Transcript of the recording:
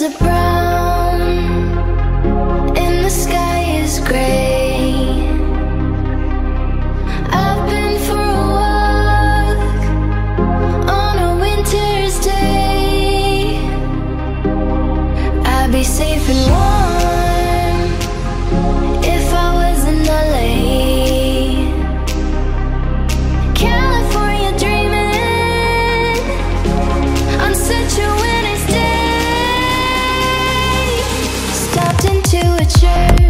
waves are brown and the sky is gray. I've been for a walk on a winter's day. I'd be safe and warm. to a church